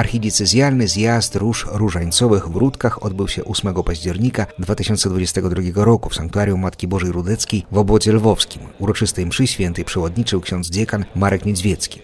Archidiecezjalny zjazd róż różańcowych w Rudkach odbył się 8 października 2022 roku w Sanktuarium Matki Bożej Rudeckiej w obwodzie lwowskim. Uroczystej mszy świętej przewodniczył ksiądz dziekan Marek Niedźwiecki.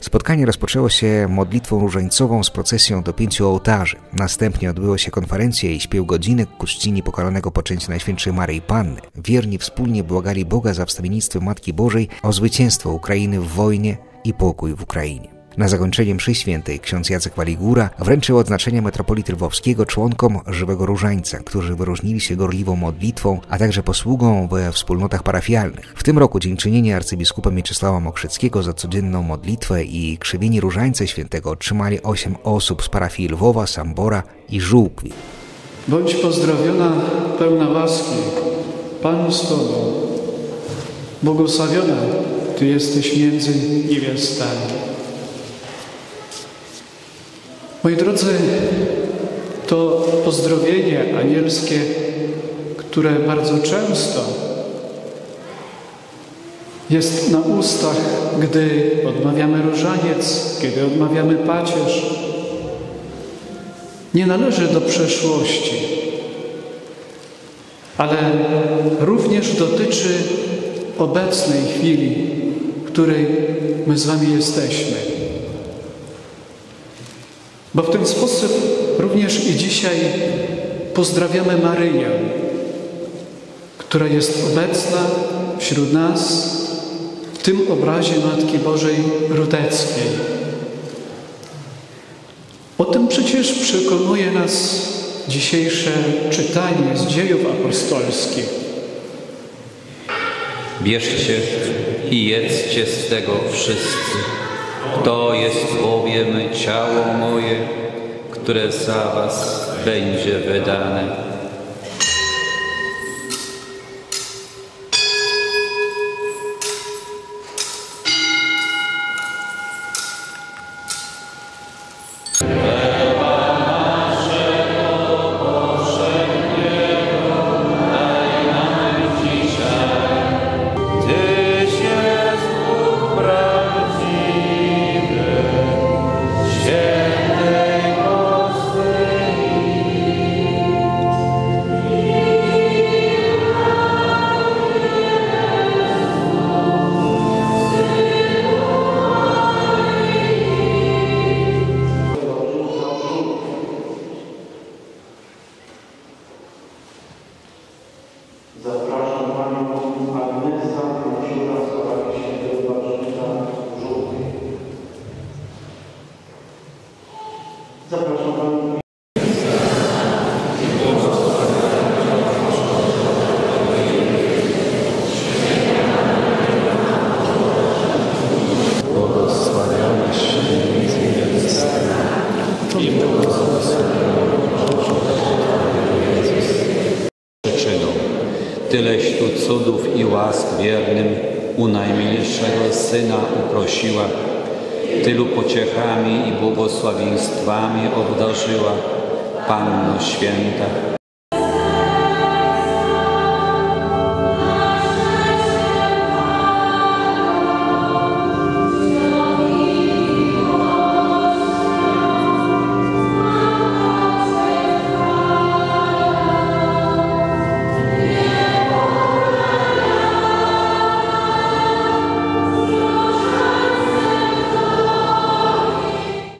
Spotkanie rozpoczęło się modlitwą różańcową z procesją do pięciu ołtarzy. Następnie odbyła się konferencja i śpiew godzinek ku czcini pokalonego poczęcia Najświętszej Maryi Panny. Wierni wspólnie błagali Boga za wstawiennictwem Matki Bożej o zwycięstwo Ukrainy w wojnie i pokój w Ukrainie. Na zakończenie mszy świętej ksiądz Jacek Waligura wręczył odznaczenia metropolity lwowskiego członkom Żywego Różańca, którzy wyróżnili się gorliwą modlitwą, a także posługą we wspólnotach parafialnych. W tym roku dziękczynienie arcybiskupa Mieczysława Mokrzyckiego za codzienną modlitwę i krzywienie Różańca Świętego otrzymali osiem osób z parafii Lwowa, Sambora i Żółkwi. Bądź pozdrowiona, pełna łaski, Pan z Tobą. Błogosławiona Ty jesteś między niewiastami. Moi drodzy, to pozdrowienie anielskie, które bardzo często jest na ustach, gdy odmawiamy różaniec, kiedy odmawiamy pacierz, nie należy do przeszłości, ale również dotyczy obecnej chwili, w której my z Wami jesteśmy. Bo w ten sposób również i dzisiaj pozdrawiamy Maryję, która jest obecna wśród nas w tym obrazie Matki Bożej Rudeckiej. O tym przecież przekonuje nas dzisiejsze czytanie z dziejów apostolskich. Bierzcie i jedzcie z tego wszyscy. To jest bowiem ciało moje, które za was będzie wydane. Tyleś tu cudów i łask wiernym u najmilszego Syna uprosiła, tylu pociechami i błogosławieństwami obdarzyła Panno Święta.